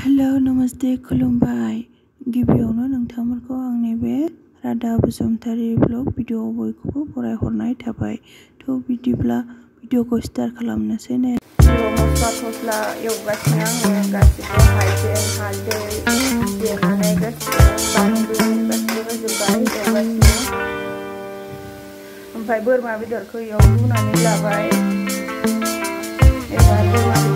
Hello नमस्ते खुलुमबाय गिबियावनो नोंथांमोनखौ आंनि बे रादाब बसुमतारी ब्लग भिडिअ'आव बयखौबो बरायहरनाय थाबाय थ' बिदिब्ला भिडिअ'खौ स्टार्ट खालामनोसै ने मस्ला थस्ला एवगासिनो आङो गासिबो हाइजें हालदै देनानै गासिबो गासिबो होजोब्बाय एवगासिनो ओमफ्राय बोरमा बेदरखौ एव लाबाय बोरमा बोरमा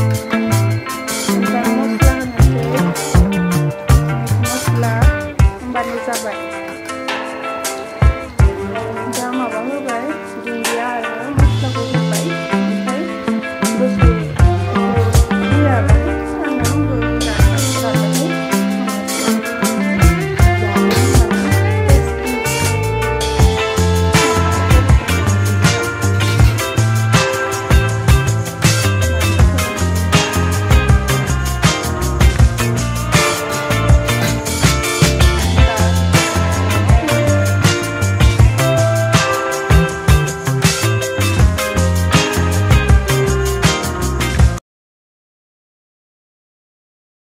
Thank you.